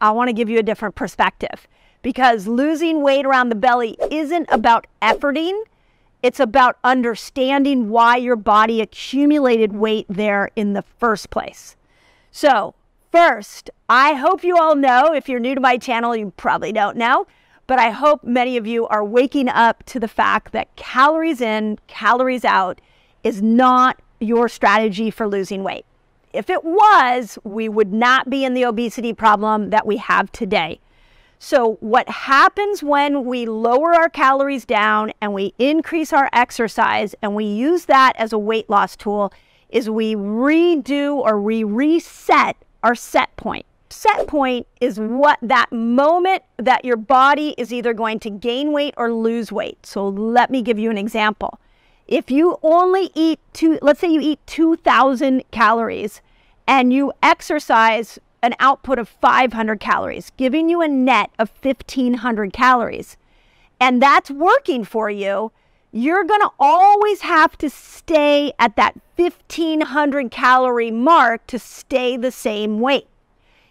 I want to give you a different perspective because losing weight around the belly isn't about efforting. It's about understanding why your body accumulated weight there in the first place. So, first, I hope you all know, if you're new to my channel, you probably don't know, but I hope many of you are waking up to the fact that calories in, calories out is not your strategy for losing weight. If it was, we would not be in the obesity problem that we have today. So, what happens when we lower our calories down and we increase our exercise and we use that as a weight loss tool is we redo or we reset our set point. Set point is what that moment that your body is either going to gain weight or lose weight. So, let me give you an example. If you only eat two, let's say you eat 2,000 calories and you exercise an output of 500 calories, giving you a net of 1,500 calories, and that's working for you, you're going to always have to stay at that 1,500 calorie mark to stay the same weight.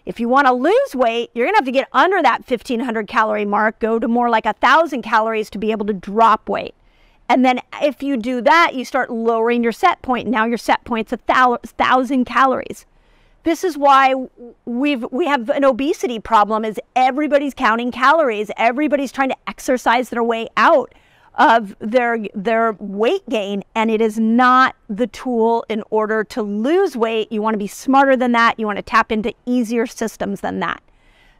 If you want to lose weight, you're going to have to get under that 1,500 calorie mark, go to more like 1,000 calories to be able to drop weight. And then if you do that, you start lowering your set point. Now your set point's a thousand calories. This is why we've we have an obesity problem is everybody's counting calories. Everybody's trying to exercise their way out of their their weight gain and it is not the tool in order to lose weight. You want to be smarter than that. You want to tap into easier systems than that.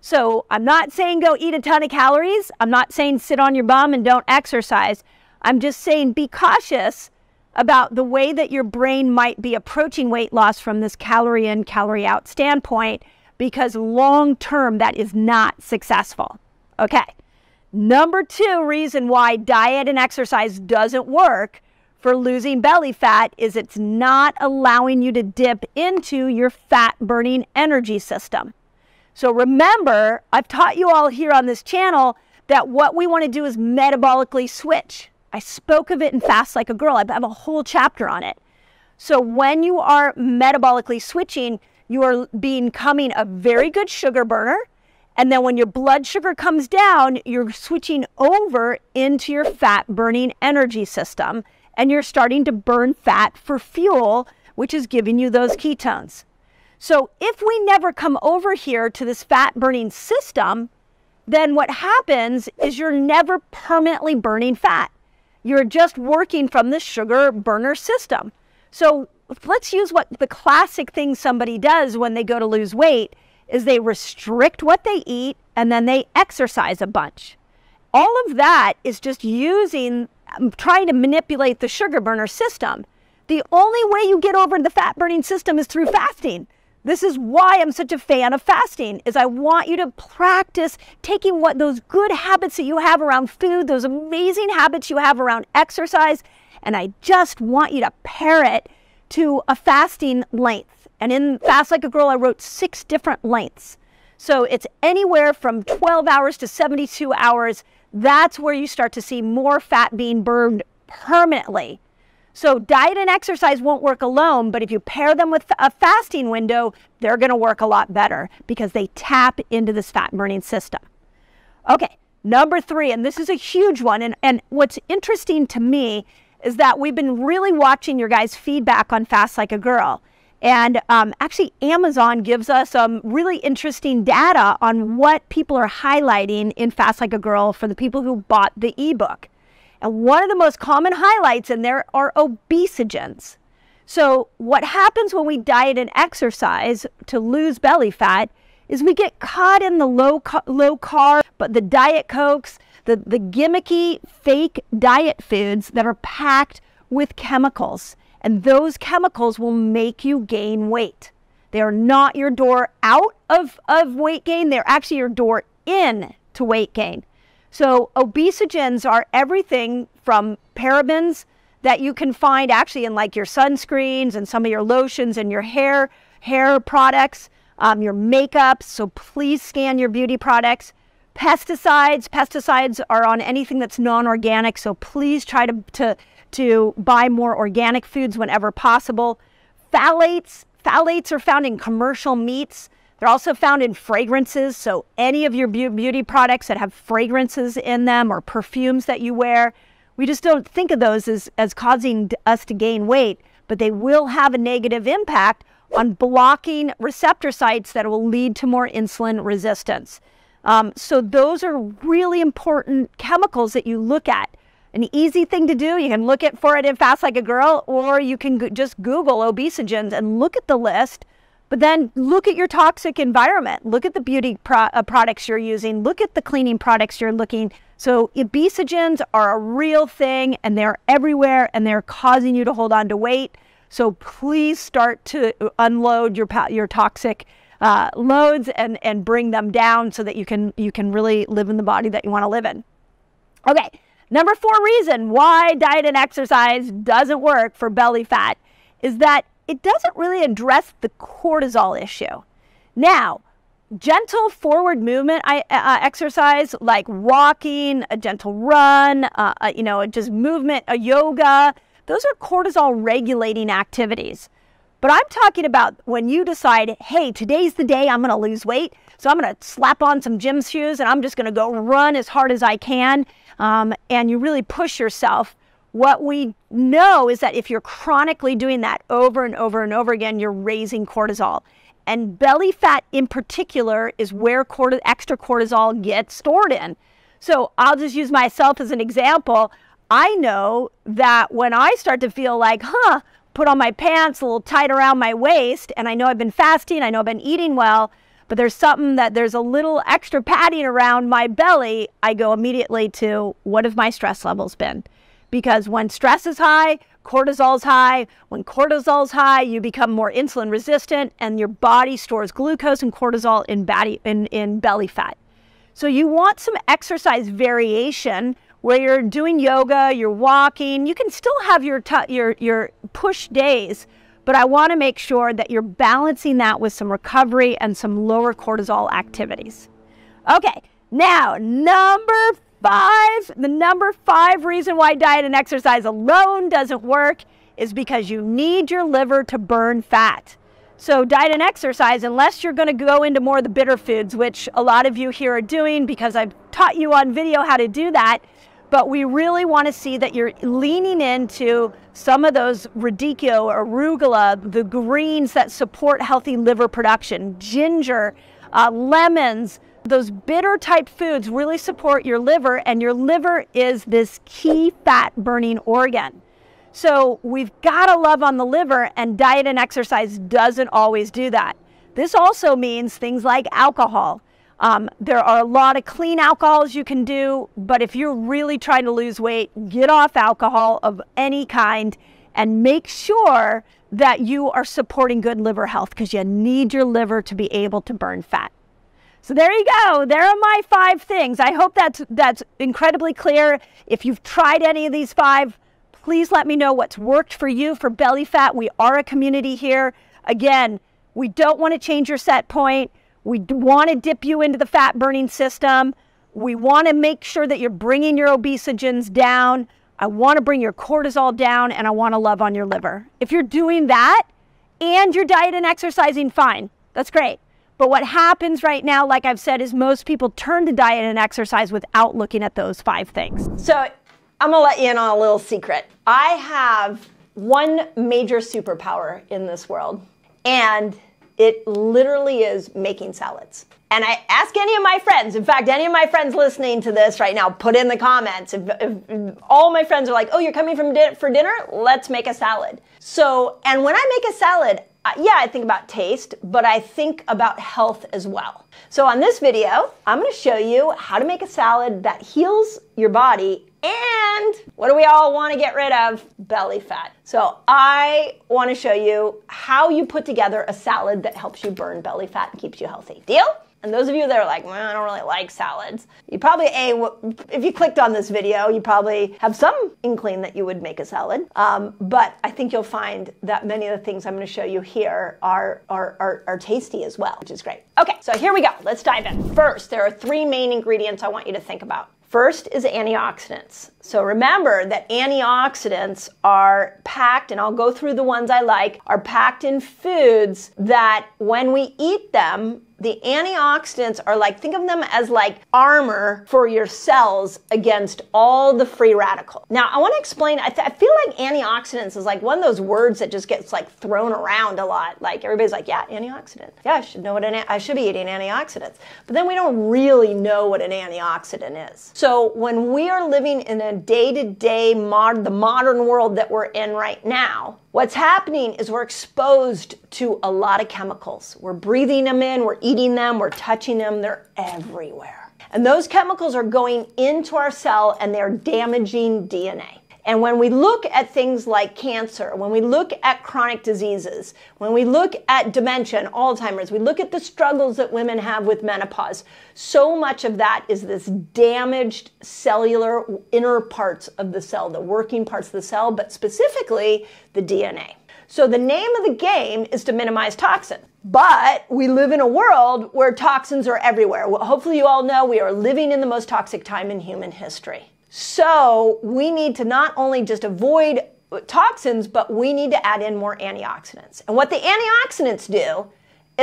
So, I'm not saying go eat a ton of calories. I'm not saying sit on your bum and don't exercise. I'm just saying be cautious about the way that your brain might be approaching weight loss from this calorie in, calorie out standpoint, because long term that is not successful. Okay. Number two reason why diet and exercise doesn't work for losing belly fat is it's not allowing you to dip into your fat burning energy system. So remember, I've taught you all here on this channel that what we want to do is metabolically switch. I spoke of it in Fast Like a Girl. I have a whole chapter on it. So when you are metabolically switching, you are becoming a very good sugar burner. And then when your blood sugar comes down, you're switching over into your fat burning energy system and you're starting to burn fat for fuel, which is giving you those ketones. So if we never come over here to this fat burning system, then what happens is you're never permanently burning fat. You're just working from the sugar burner system. So let's use what the classic thing somebody does when they go to lose weight is they restrict what they eat and then they exercise a bunch. All of that is just using um, trying to manipulate the sugar burner system. The only way you get over the fat burning system is through fasting. This is why I'm such a fan of fasting is I want you to practice taking what those good habits that you have around food, those amazing habits you have around exercise, and I just want you to pair it to a fasting length. And in Fast Like a Girl, I wrote six different lengths. So it's anywhere from 12 hours to 72 hours. That's where you start to see more fat being burned permanently so diet and exercise won't work alone, but if you pair them with a fasting window, they're going to work a lot better because they tap into this fat burning system. Okay, number three, and this is a huge one. And, and what's interesting to me is that we've been really watching your guys' feedback on Fast Like a Girl. And um, actually, Amazon gives us some really interesting data on what people are highlighting in Fast Like a Girl for the people who bought the ebook. And one of the most common highlights in there are obesogens. So, what happens when we diet and exercise to lose belly fat is we get caught in the low, low carb, but the diet cokes, the, the gimmicky fake diet foods that are packed with chemicals. And those chemicals will make you gain weight. They are not your door out of, of weight gain, they're actually your door in to weight gain. So obesogens are everything from parabens that you can find actually in like your sunscreens and some of your lotions and your hair hair products, um, your makeup. So please scan your beauty products. Pesticides. Pesticides are on anything that's non-organic. So please try to, to, to buy more organic foods whenever possible. Phthalates. Phthalates are found in commercial meats. They're also found in fragrances. So, any of your beauty products that have fragrances in them or perfumes that you wear, we just don't think of those as, as causing us to gain weight, but they will have a negative impact on blocking receptor sites that will lead to more insulin resistance. Um, so, those are really important chemicals that you look at. An easy thing to do, you can look at for it in Fast Like a Girl, or you can go- just Google obesogens and look at the list. But then look at your toxic environment. Look at the beauty pro- uh, products you're using. Look at the cleaning products you're looking. So obesogens are a real thing, and they're everywhere, and they're causing you to hold on to weight. So please start to unload your your toxic uh, loads and and bring them down so that you can you can really live in the body that you want to live in. Okay. Number four reason why diet and exercise doesn't work for belly fat is that it doesn't really address the cortisol issue. Now, gentle forward movement uh, exercise like walking, a gentle run, uh, uh, you know, just movement, a yoga, those are cortisol regulating activities. But I'm talking about when you decide, hey, today's the day I'm going to lose weight. So I'm going to slap on some gym shoes and I'm just going to go run as hard as I can um, and you really push yourself, what we know is that if you're chronically doing that over and over and over again, you're raising cortisol. And belly fat in particular is where corti- extra cortisol gets stored in. So I'll just use myself as an example. I know that when I start to feel like, huh, put on my pants a little tight around my waist, and I know I've been fasting, I know I've been eating well, but there's something that there's a little extra padding around my belly, I go immediately to what have my stress levels been? Because when stress is high, cortisol's high. When cortisol's high, you become more insulin resistant and your body stores glucose and cortisol in, body, in, in belly fat. So you want some exercise variation where you're doing yoga, you're walking. You can still have your, your, your push days, but I want to make sure that you're balancing that with some recovery and some lower cortisol activities. Okay, now number five, the number five reason why diet and exercise alone doesn't work is because you need your liver to burn fat. So, diet and exercise, unless you're going to go into more of the bitter foods, which a lot of you here are doing because I've taught you on video how to do that, but we really want to see that you're leaning into some of those radicchio, arugula, the greens that support healthy liver production, ginger, uh, lemons, those bitter type foods really support your liver, and your liver is this key fat burning organ. So we've got to love on the liver, and diet and exercise doesn't always do that. This also means things like alcohol. Um, there are a lot of clean alcohols you can do, but if you're really trying to lose weight, get off alcohol of any kind and make sure that you are supporting good liver health because you need your liver to be able to burn fat. So there you go. There are my five things. I hope that's that's incredibly clear. If you've tried any of these five, please let me know what's worked for you for belly fat. We are a community here. Again, we don't want to change your set point. We want to dip you into the fat burning system. We want to make sure that you're bringing your obesogens down. I want to bring your cortisol down and I want to love on your liver. If you're doing that and you're diet and exercising, fine. That's great. But what happens right now, like I've said, is most people turn to diet and exercise without looking at those five things. So I'm gonna let you in on a little secret. I have one major superpower in this world, and it literally is making salads. And I ask any of my friends, in fact, any of my friends listening to this right now, put in the comments. If, if, if all my friends are like, oh, you're coming from di- for dinner? Let's make a salad. So, and when I make a salad, uh, yeah, I think about taste, but I think about health as well. So on this video, I'm gonna show you how to make a salad that heals your body and what do we all want to get rid of? Belly fat. So I want to show you how you put together a salad that helps you burn belly fat and keeps you healthy. Deal? And those of you that are like, well, I don't really like salads, you probably, A, if you clicked on this video, you probably have some inkling that you would make a salad. Um, but I think you'll find that many of the things I'm going to show you here are, are, are, are tasty as well, which is great. Okay, so here we go. Let's dive in. First, there are three main ingredients I want you to think about. First is antioxidants. So remember that antioxidants are packed, and I'll go through the ones I like, are packed in foods that when we eat them, The antioxidants are like, think of them as like armor for your cells against all the free radicals. Now, I want to explain, I, th- I feel like antioxidants is like one of those words that just gets like thrown around a lot. Like everybody's like, yeah, antioxidant. Yeah, I should know what an, I should be eating antioxidants. But then we don't really know what an antioxidant is. So when we are living in a day-to-day mod, the modern world that we're in right now, What's happening is we're exposed to a lot of chemicals. We're breathing them in, we're eating them, we're touching them, they're everywhere. And those chemicals are going into our cell and they're damaging DNA. And when we look at things like cancer, when we look at chronic diseases, when we look at dementia and Alzheimer's, we look at the struggles that women have with menopause, so much of that is this damaged cellular inner parts of the cell, the working parts of the cell, but specifically the DNA. So the name of the game is to minimize toxin. But we live in a world where toxins are everywhere. Well, hopefully, you all know we are living in the most toxic time in human history. So we need to not only just avoid toxins, but we need to add in more antioxidants. And what the antioxidants do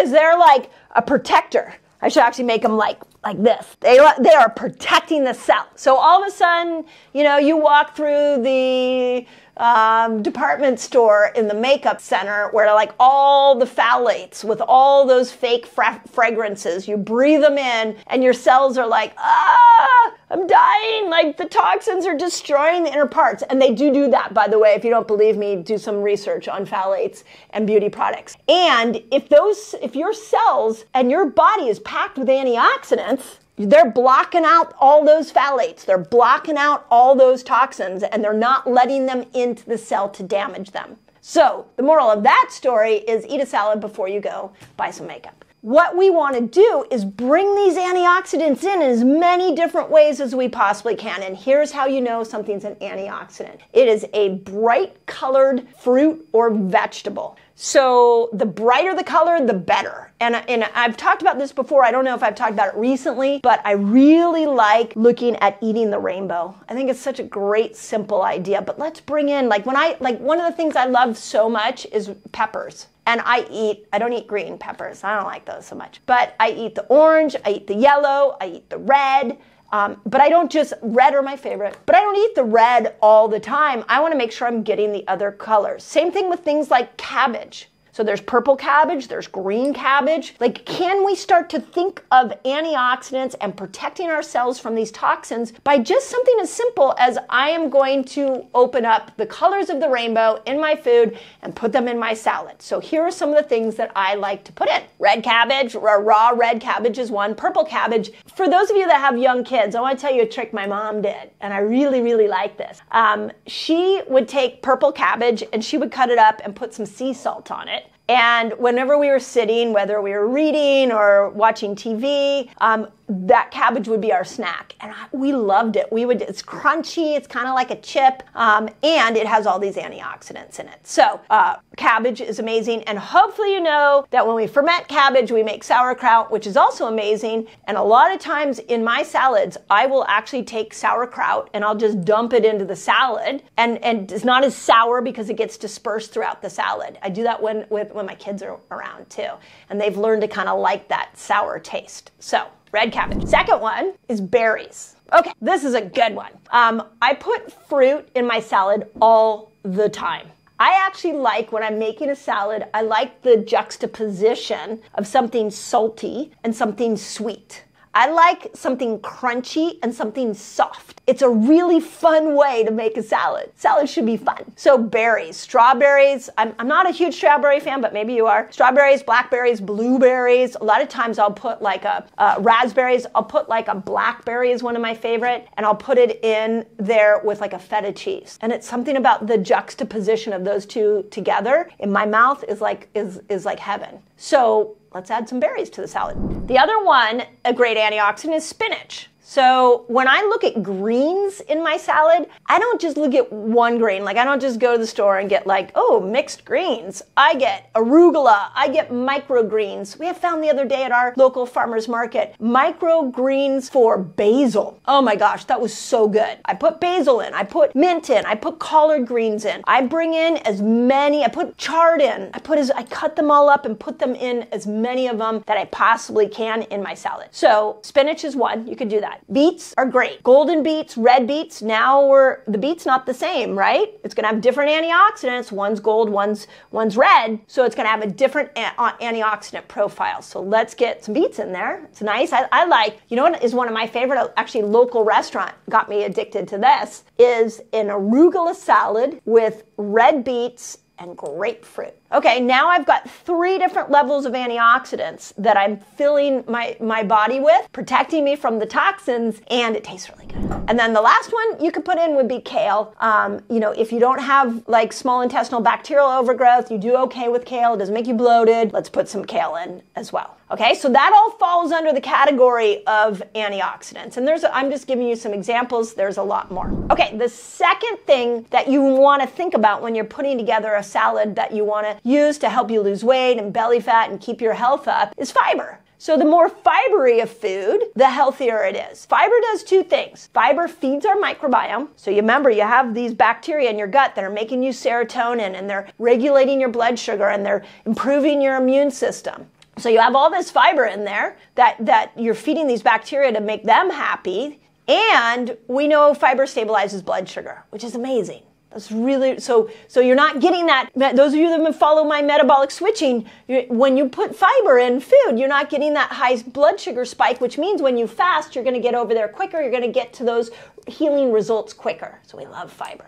is they're like a protector. I should actually make them like like this. They they are protecting the cell. So all of a sudden, you know, you walk through the um, department store in the makeup center where like all the phthalates with all those fake fra- fragrances, you breathe them in and your cells are like, ah, I'm dying. Like the toxins are destroying the inner parts. And they do do that, by the way. If you don't believe me, do some research on phthalates and beauty products. And if those, if your cells and your body is packed with antioxidants, they're blocking out all those phthalates. They're blocking out all those toxins and they're not letting them into the cell to damage them. So, the moral of that story is eat a salad before you go buy some makeup. What we want to do is bring these antioxidants in as many different ways as we possibly can. And here's how you know something's an antioxidant it is a bright colored fruit or vegetable. So the brighter the color, the better. And, and I've talked about this before. I don't know if I've talked about it recently, but I really like looking at eating the rainbow. I think it's such a great, simple idea. But let's bring in, like, when I, like, one of the things I love so much is peppers. And I eat, I don't eat green peppers. I don't like those so much. But I eat the orange, I eat the yellow, I eat the red. Um, but I don't just, red are my favorite, but I don't eat the red all the time. I want to make sure I'm getting the other colors. Same thing with things like cabbage. So there's purple cabbage, there's green cabbage. Like, can we start to think of antioxidants and protecting ourselves from these toxins by just something as simple as I am going to open up the colors of the rainbow in my food and put them in my salad? So here are some of the things that I like to put in. Red cabbage, raw red cabbage is one. Purple cabbage. For those of you that have young kids, I want to tell you a trick my mom did, and I really, really like this. Um, she would take purple cabbage and she would cut it up and put some sea salt on it. And whenever we were sitting, whether we were reading or watching TV, um, that cabbage would be our snack. And I, we loved it. We would it's crunchy it's kind of like a chip um, and it has all these antioxidants in it. So uh, cabbage is amazing and hopefully you know that when we ferment cabbage we make sauerkraut which is also amazing. And a lot of times in my salads i will actually take sauerkraut and i'll just dump it into the salad. And and it's not as sour because it gets dispersed throughout the salad. I do that when with when my kids are around too. And they've learned to kind of like that sour taste. So red cabbage. Second one is berries. Okay, this is a good one. Um, I put fruit in my salad all the time. I actually like when I'm making a salad, I like the juxtaposition of something salty and something sweet. I like something crunchy and something soft. It's a really fun way to make a salad. Salad should be fun. So berries, strawberries. I'm, I'm not a huge strawberry fan, but maybe you are. Strawberries, blackberries, blueberries. A lot of times I'll put like a uh, raspberries. I'll put like a blackberry is one of my favorite, and I'll put it in there with like a feta cheese. And it's something about the juxtaposition of those two together in my mouth is like is is like heaven. So let's add some berries to the salad. The other one, a great antioxidant, is spinach. So when I look at greens in my salad, I don't just look at one green. Like I don't just go to the store and get like, oh, mixed greens. I get arugula. I get microgreens. We have found the other day at our local farmer's market microgreens for basil. Oh my gosh, that was so good. I put basil in. I put mint in. I put collard greens in. I bring in as many. I put chard in. I put as I cut them all up and put them in as many of them that I possibly can in my salad. So spinach is one. You could do that that. Beets are great. Golden beets, red beets, now we're, the beet's not the same, right? It's gonna have different antioxidants. One's gold, one's, one's red. So it's gonna have a different a- uh, antioxidant profile. So let's get some beets in there. It's nice. I, I like, you know what is one of my favorite, actually local restaurant got me addicted to this, is an arugula salad with red beets and grapefruit. Okay, now I've got three different levels of antioxidants that I'm filling my, my body with, protecting me from the toxins, and it tastes really good. And then the last one you could put in would be kale. Um, you know, if you don't have like small intestinal bacterial overgrowth, you do okay with kale. It doesn't make you bloated. Let's put some kale in as well. Okay, so that all falls under the category of antioxidants. And there's, I'm just giving you some examples. There's a lot more. Okay, the second thing that you want to think about when you're putting together a salad that you want to use to help you lose weight and belly fat and keep your health up is fiber. So the more fibery of food, the healthier it is. Fiber does two things. Fiber feeds our microbiome. So you remember you have these bacteria in your gut that are making you serotonin and they're regulating your blood sugar and they're improving your immune system. So you have all this fiber in there that, that you're feeding these bacteria to make them happy. And we know fiber stabilizes blood sugar, which is amazing. That's really so. So you're not getting that. Those of you that follow my metabolic switching, when you put fiber in food, you're not getting that high blood sugar spike, which means when you fast, you're going to get over there quicker. You're going to get to those healing results quicker. So we love fiber.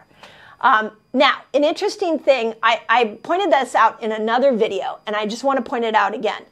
Um, now, an interesting thing, I, I pointed this out in another video, and I just want to point it out again.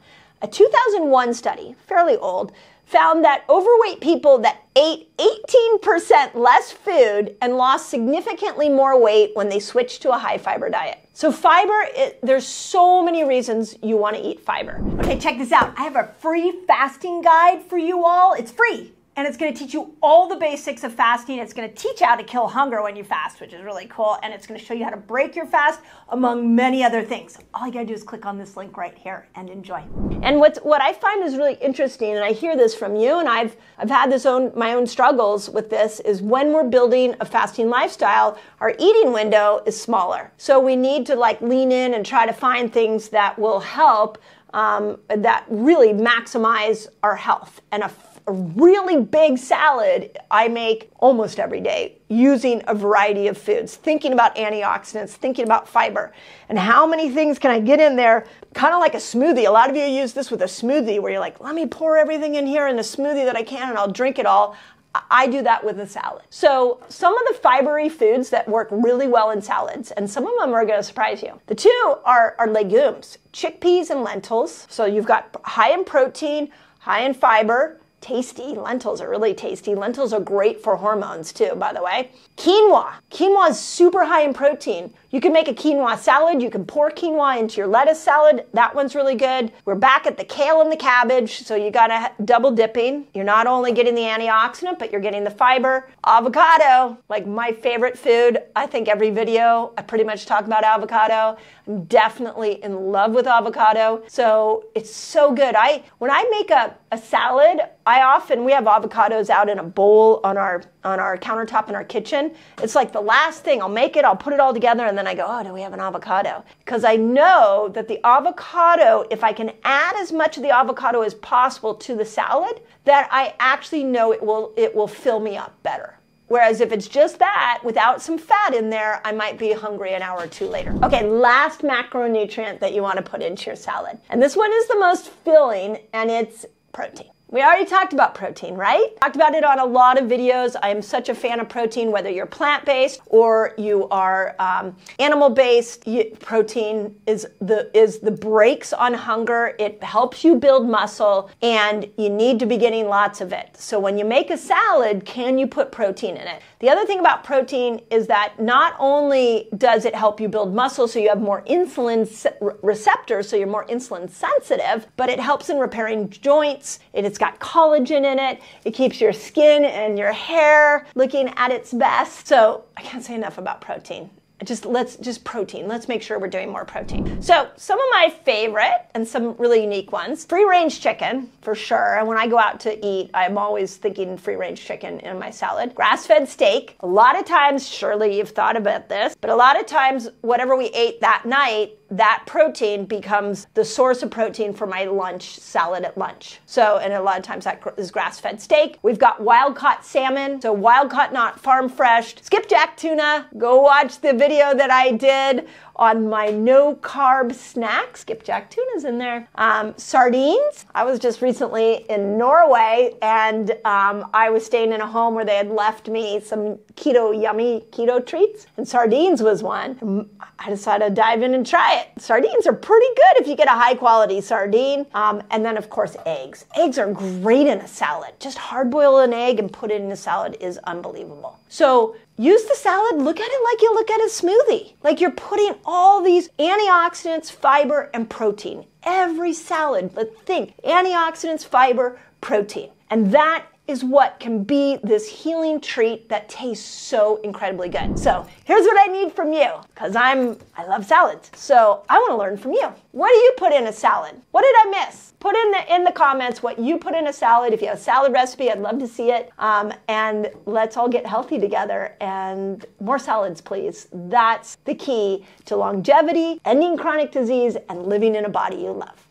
A 2001 study, fairly old, found that overweight people that ate 18% less food and lost significantly more weight when they switched to a high fiber diet. So fiber, it, there's so many reasons you want to eat fiber. Okay, check this out. I have a free fasting guide for you all. It's free and it's going to teach you all the basics of fasting. It's going to teach you how to kill hunger when you fast, which is really cool. And it's going to show you how to break your fast, among many other things. All you got to do is click on this link right here and enjoy. And what's, what I find is really interesting, and I hear this from you, and I've, I've had this own, my own struggles with this, is when we're building a fasting lifestyle, our eating window is smaller. So we need to like lean in and try to find things that will help um, that really maximize our health and a a really big salad I make almost every day using a variety of foods, thinking about antioxidants, thinking about fiber, and how many things can I get in there, kind of like a smoothie. A lot of you use this with a smoothie where you're like, let me pour everything in here in a smoothie that I can and I'll drink it all. I do that with a salad. So, some of the fibery foods that work really well in salads, and some of them are going to surprise you. The two are, are legumes, chickpeas and lentils. So, you've got high in protein, high in fiber, tasty. Lentils are really tasty. Lentils are great for hormones too, by the way. Quinoa. Quinoa is super high in protein. You can make a quinoa salad. You can pour quinoa into your lettuce salad. That one's really good. We're back at the kale and the cabbage, so you gotta double dipping. You're not only getting the antioxidant, but you're getting the fiber. Avocado, like my favorite food. I think every video I pretty much talk about avocado. I'm definitely in love with avocado. So it's so good. I when I make a, a salad, I often we have avocados out in a bowl on our on our countertop in our kitchen. It's like the last thing. I'll make it, I'll put it all together, and then I go, oh, do we have an avocado? Because I know that the avocado, if I can add as much of the avocado as possible to the salad, that I actually know it will it will fill me up better. Whereas if it's just that without some fat in there, I might be hungry an hour or two later. Okay, last macronutrient that you want to put into your salad. And this one is the most filling and it's protein. We already talked about protein, right? Talked about it on a lot of videos. I am such a fan of protein, whether you're plant-based or you are um, animal-based. Protein is the is the brakes on hunger. It helps you build muscle, and you need to be getting lots of it. So when you make a salad, can you put protein in it? The other thing about protein is that not only does it help you build muscle, so you have more insulin receptors, so you're more insulin sensitive, but it helps in repairing joints. It is It's got collagen in it. It keeps your skin and your hair looking at its best. So I can't say enough about protein just let's just protein let's make sure we're doing more protein so some of my favorite and some really unique ones free range chicken for sure and when i go out to eat i'm always thinking free range chicken in my salad grass fed steak a lot of times surely you've thought about this but a lot of times whatever we ate that night that protein becomes the source of protein for my lunch salad at lunch. So, and a lot of times that is grass fed steak. We've got wild caught salmon, so wild caught, not farm fresh. Skipjack tuna. Go watch the video that I did on my no carb snack. Skipjack tuna's in there. Um, sardines. I was just recently in Norway and um, I was staying in a home where they had left me some keto, yummy keto treats, and sardines was one. I decided to dive in and try it. Sardines are pretty good if you get a high quality sardine. Um, and then, of course, eggs. Eggs are great in a salad. Just hard boil an egg and put it in a salad is unbelievable. So, use the salad, look at it like you look at a smoothie. Like you're putting all these antioxidants, fiber, and protein. Every salad, but think antioxidants, fiber, protein. And that is what can be this healing treat that tastes so incredibly good. So here's what I need from you, because I'm I love salads. So I want to learn from you. What do you put in a salad? What did I miss? Put in the in the comments what you put in a salad. If you have a salad recipe, I'd love to see it. Um, and let's all get healthy together and more salads, please. That's the key to longevity, ending chronic disease, and living in a body you love.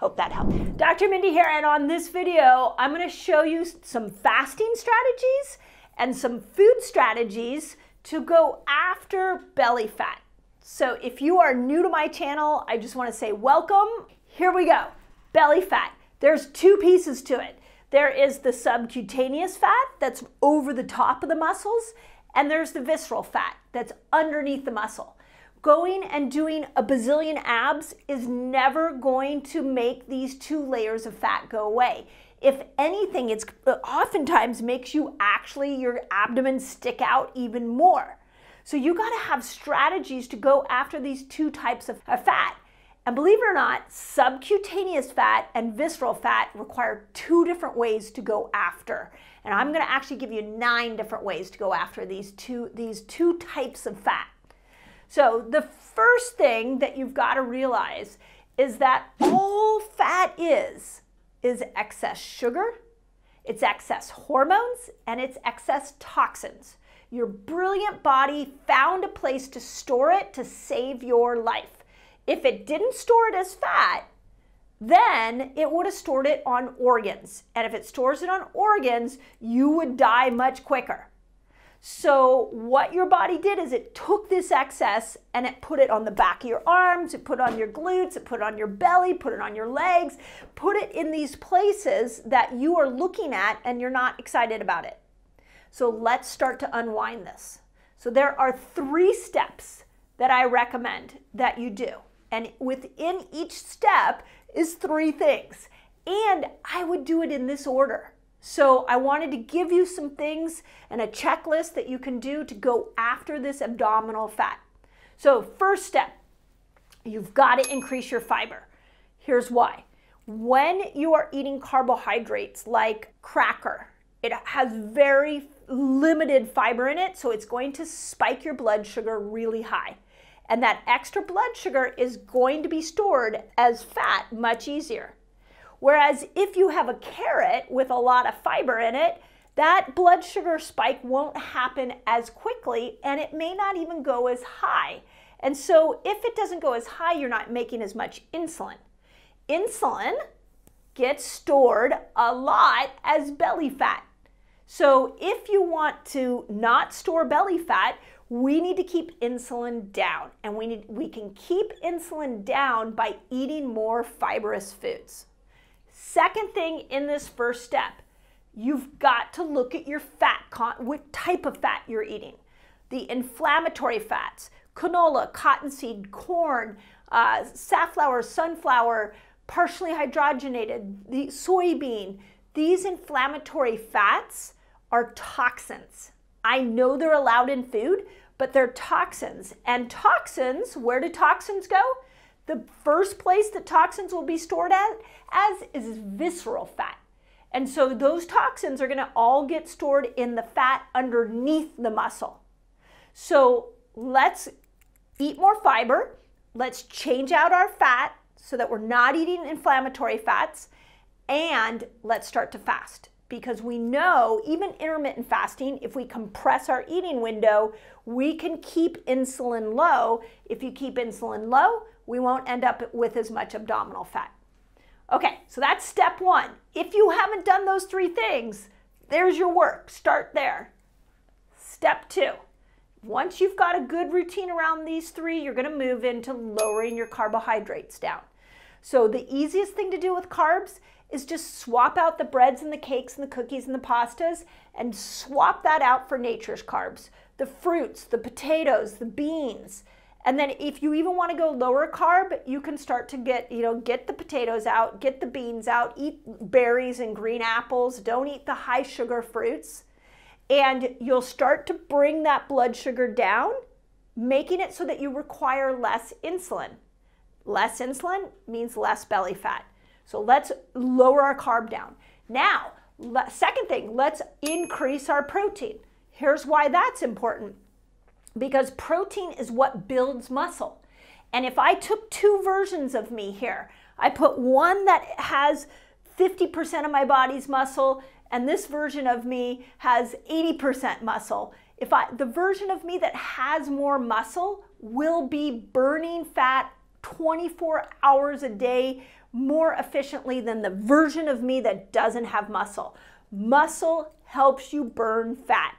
Hope that helped. Dr. Mindy here, and on this video, I'm going to show you some fasting strategies and some food strategies to go after belly fat. So if you are new to my channel, I just want to say welcome. Here we go. Belly fat. There's two pieces to it. There is the subcutaneous fat that's over the top of the muscles, and there's the visceral fat that's underneath the muscle going and doing a bazillion abs is never going to make these two layers of fat go away. If anything, it's uh, oftentimes makes you actually your abdomen stick out even more. So you got to have strategies to go after these two types of fat. And believe it or not, subcutaneous fat and visceral fat require two different ways to go after. And I'm going to actually give you nine different ways to go after these two these two types of fat. So, the first thing that you've got to realize is that all fat is is excess sugar, it's excess hormones, and it's excess toxins. Your brilliant body found a place to store it to save your life. If it didn't store it as fat, then it would have stored it on organs. And if it stores it on organs, you would die much quicker. So, what your body did is it took this excess and it put it on the back of your arms, it put it on your glutes, it put it on your belly, put it on your legs, put it in these places that you are looking at and you're not excited about it. So, let's start to unwind this. So, there are three steps that I recommend that you do. And within each step is three things. And I would do it in this order. So I wanted to give you some things and a checklist that you can do to go after this abdominal fat. So first step, you've got to increase your fiber. Here's why. When you are eating carbohydrates like cracker, it has very limited fiber in it, so it's going to spike your blood sugar really high. And that extra blood sugar is going to be stored as fat much easier. Whereas if you have a carrot with a lot of fiber in it, that blood sugar spike won't happen as quickly and it may not even go as high. And so if it doesn't go as high, you're not making as much insulin. Insulin gets stored a lot as belly fat. So if you want to not store belly fat, we need to keep insulin down. And we need we can keep insulin down by eating more fibrous foods. Second thing in this first step, you've got to look at your fat, what type of fat you're eating. The inflammatory fats, canola, cottonseed, corn, uh, safflower, sunflower, partially hydrogenated, the soybean. These inflammatory fats are toxins. I know they're allowed in food, but they're toxins. And toxins, where do toxins go? The first place that toxins will be stored at as is visceral fat. And so those toxins are going to all get stored in the fat underneath the muscle. So let's eat more fiber. Let's change out our fat so that we're not eating inflammatory fats. And let's start to fast because we know even intermittent fasting, if we compress our eating window, we can keep insulin low. If you keep insulin low, we won't end up with as much abdominal fat. Okay, so that's step one. If you haven't done those three things, there's your work. Start there. Step two. Once you've got a good routine around these three, you're going to move into lowering your carbohydrates down. So, the easiest thing to do with carbs is just swap out the breads and the cakes and the cookies and the pastas and swap that out for nature's carbs the fruits, the potatoes, the beans. And then if you even want to go lower carb, you can start to get, you know, get the potatoes out, get the beans out, eat berries and green apples, don't eat the high sugar fruits. And you'll start to bring that blood sugar down, making it so that you require less insulin. Less insulin means less belly fat. So let's lower our carb down. Now, second thing, let's increase our protein. Here's why that's important because protein is what builds muscle. And if I took two versions of me here, I put one that has 50% of my body's muscle and this version of me has 80% muscle. If I the version of me that has more muscle will be burning fat 24 hours a day more efficiently than the version of me that doesn't have muscle. Muscle helps you burn fat,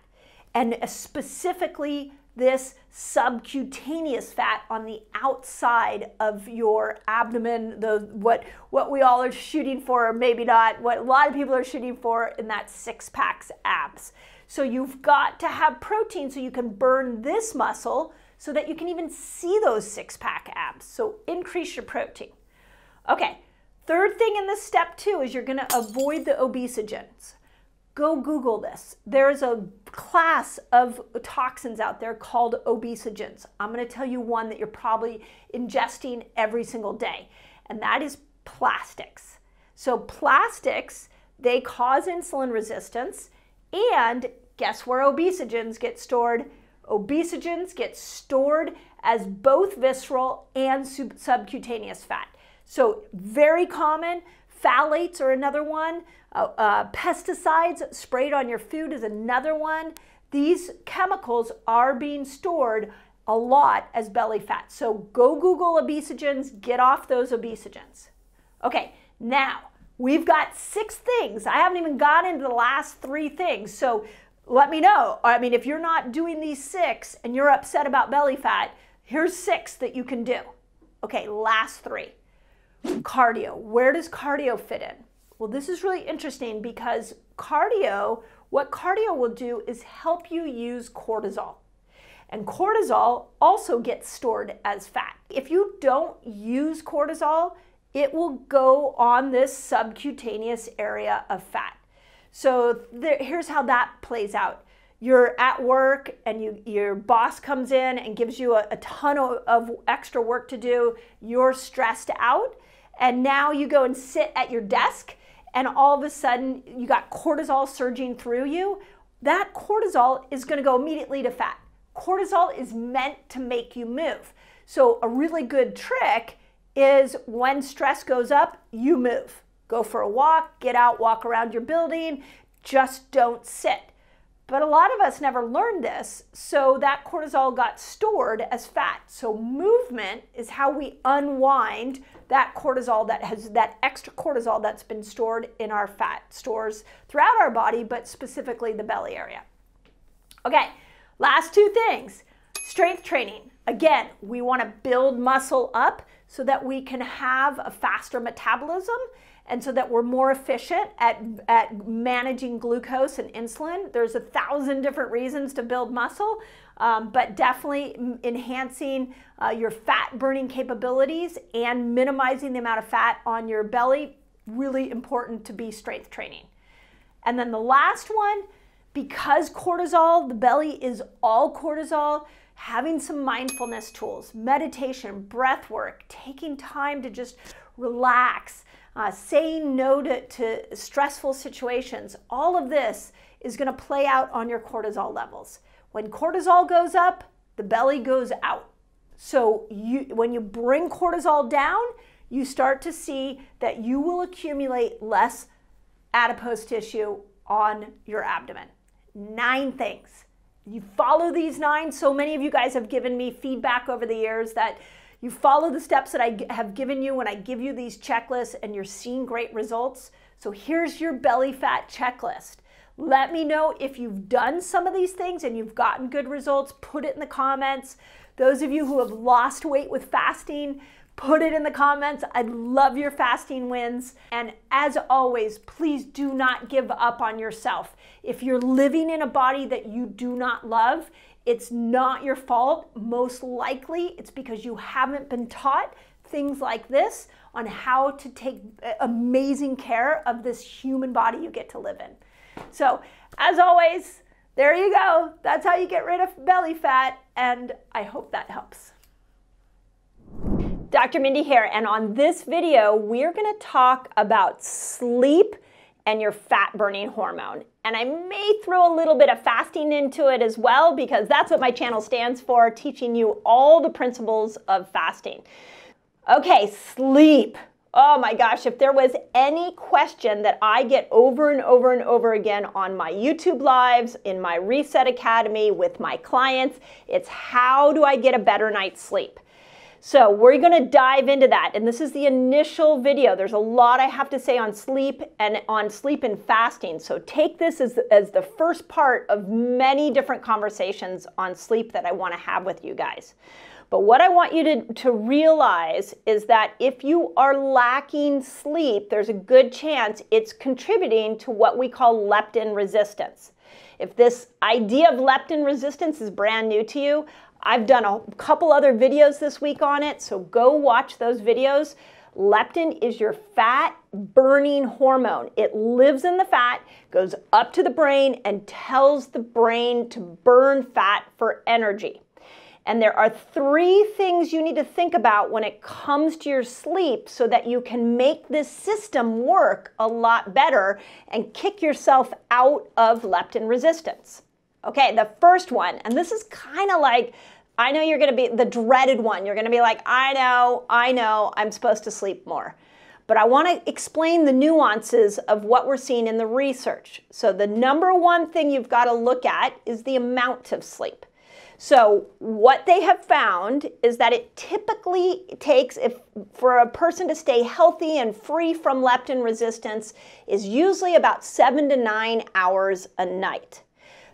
and specifically this subcutaneous fat on the outside of your abdomen the what what we all are shooting for or maybe not what a lot of people are shooting for in that six packs abs. So you've got to have protein so you can burn this muscle so that you can even see those six pack abs. So increase your protein. Okay, third thing in this step two is you're gonna avoid the obesogens. Go Google this. There's a class of toxins out there called obesogens. I'm gonna tell you one that you're probably ingesting every single day, and that is plastics. So, plastics, they cause insulin resistance, and guess where obesogens get stored? Obesogens get stored as both visceral and subcutaneous fat. So, very common. Phthalates are another one. Uh, uh, pesticides sprayed on your food is another one. These chemicals are being stored a lot as belly fat. So go Google obesogens, get off those obesogens. Okay, now we've got six things. I haven't even got into the last three things. So let me know. I mean, if you're not doing these six and you're upset about belly fat, here's six that you can do. Okay, last three. Cardio. Where does cardio fit in? Well, this is really interesting because cardio, what cardio will do is help you use cortisol. And cortisol also gets stored as fat. If you don't use cortisol, it will go on this subcutaneous area of fat. So there, here's how that plays out. You're at work and you, your boss comes in and gives you a, a ton of, of extra work to do. You're stressed out and now you go and sit at your desk and all of a sudden you got cortisol surging through you, that cortisol is going to go immediately to fat. Cortisol is meant to make you move. So, a really good trick is when stress goes up, you move. Go for a walk, get out, walk around your building, just don't sit. But a lot of us never learned this, so that cortisol got stored as fat. So movement is how we unwind that cortisol that has that extra cortisol that's been stored in our fat stores throughout our body, but specifically the belly area. Okay, last two things. Strength training. Again, we want to build muscle up so that we can have a faster metabolism and so that we're more efficient at, at managing glucose and insulin. There's a thousand different reasons to build muscle, um, but definitely enhancing uh, your fat burning capabilities and minimizing the amount of fat on your belly, really important to be strength training. And then the last one, because cortisol, the belly is all cortisol, having some mindfulness tools, meditation, breath work, taking time to just relax, uh, saying no to, to stressful situations, all of this is going to play out on your cortisol levels. When cortisol goes up, the belly goes out. So you, when you bring cortisol down, you start to see that you will accumulate less adipose tissue on your abdomen. Nine things. You follow these nine. So many of you guys have given me feedback over the years that you follow the steps that I have given you when I give you these checklists and you're seeing great results. So here's your belly fat checklist. Let me know if you've done some of these things and you've gotten good results. Put it in the comments. Those of you who have lost weight with fasting, put it in the comments. I'd love your fasting wins. And as always, please do not give up on yourself. If you're living in a body that you do not love, it's not your fault. Most likely, it's because you haven't been taught things like this on how to take uh, amazing care of this human body you get to live in. So, as always, there you go. That's how you get rid of belly fat, and I hope that helps. Dr. Mindy here, and on this video, we're gonna talk about sleep and your fat burning hormone. And I may throw a little bit of fasting into it as well because that's what my channel stands for, teaching you all the principles of fasting. Okay, sleep. Oh my gosh, if there was any question that I get over and over and over again on my YouTube lives, in my Reset Academy, with my clients, it's how do I get a better night's sleep? So we're going to dive into that. And this is the initial video. There's a lot I have to say on sleep and on sleep and fasting. So take this as, as the first part of many different conversations on sleep that I want to have with you guys. But what I want you to, to realize is that if you are lacking sleep, there's a good chance it's contributing to what we call leptin resistance. If this idea of leptin resistance is brand new to you, I've done a couple other videos this week on it, so go watch those videos. Leptin is your fat burning hormone. It lives in the fat, goes up to the brain, and tells the brain to burn fat for energy. And there are three things you need to think about when it comes to your sleep so that you can make this system work a lot better and kick yourself out of leptin resistance. Okay, the first one, and this is kind of like, I know you're gonna be the dreaded one. You're gonna be like, I know, I know, I'm supposed to sleep more. But I wanna explain the nuances of what we're seeing in the research. So, the number one thing you've gotta look at is the amount of sleep. So what they have found is that it typically takes if for a person to stay healthy and free from leptin resistance is usually about 7 to 9 hours a night.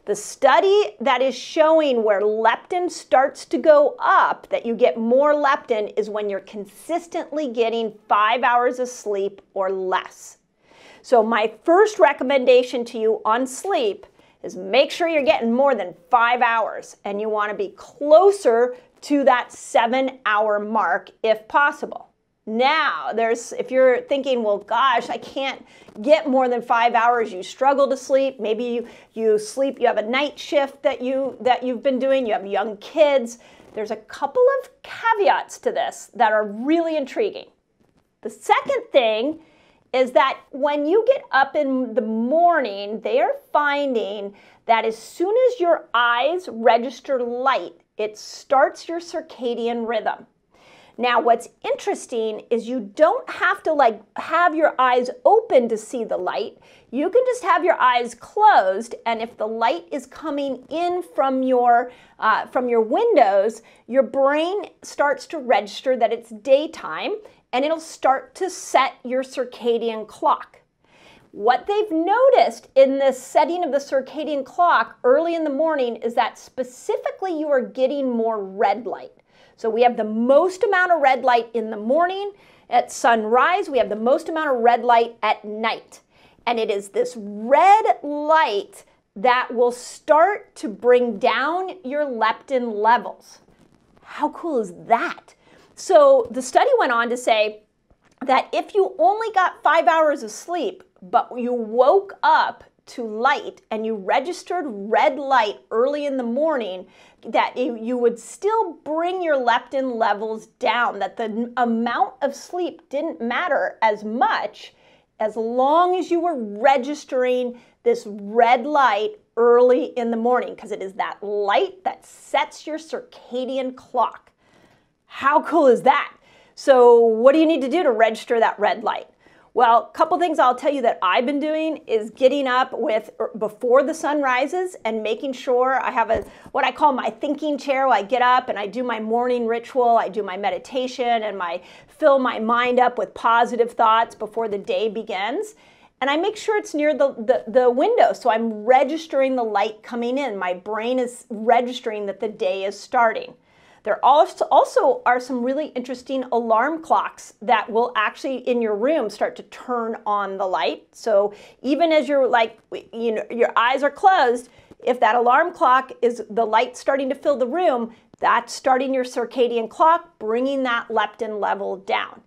The study that is showing where leptin starts to go up, that you get more leptin, is when you're consistently getting five hours of sleep or less. So, my first recommendation to you on sleep is make sure you're getting more than five hours and you want to be closer to that seven hour mark if possible. Now, there's if you're thinking, well, gosh, I can't get more than five hours. You struggle to sleep. Maybe you, you sleep. You have a night shift that you that you've been doing. You have young kids. There's a couple of caveats to this that are really intriguing. The second thing is that when you get up in the morning, they are finding that as soon as your eyes register light, it starts your circadian rhythm. Now, what's interesting is you don't have to like have your eyes open to see the light. You can just have your eyes closed, and if the light is coming in from your uh, from your windows, your brain starts to register that it's daytime, and it'll start to set your circadian clock. What they've noticed in the setting of the circadian clock early in the morning is that specifically you are getting more red light. So we have the most amount of red light in the morning. At sunrise, we have the most amount of red light at night. And it is this red light that will start to bring down your leptin levels. How cool is that? So the study went on to say that if you only got five hours of sleep, but you woke up to light and you registered red light early in the morning, that you would still bring your leptin levels down, that the amount of sleep didn't matter as much as long as you were registering this red light early in the morning, because it is that light that sets your circadian clock. How cool is that? So, what do you need to do to register that red light? Well, a couple things I'll tell you that I've been doing is getting up with er, before the sun rises and making sure I have a what I call my thinking chair. I get up and I do my morning ritual, I do my meditation and my fill my mind up with positive thoughts before the day begins. And I make sure it's near the, the, the window. So I'm registering the light coming in. My brain is registering that the day is starting. There also, are some really interesting alarm clocks that will actually in your room start to turn on the light. So even as you're like, you know, your eyes are closed, if that alarm clock is the light starting to fill the room, that's starting your circadian clock, bringing that leptin level down.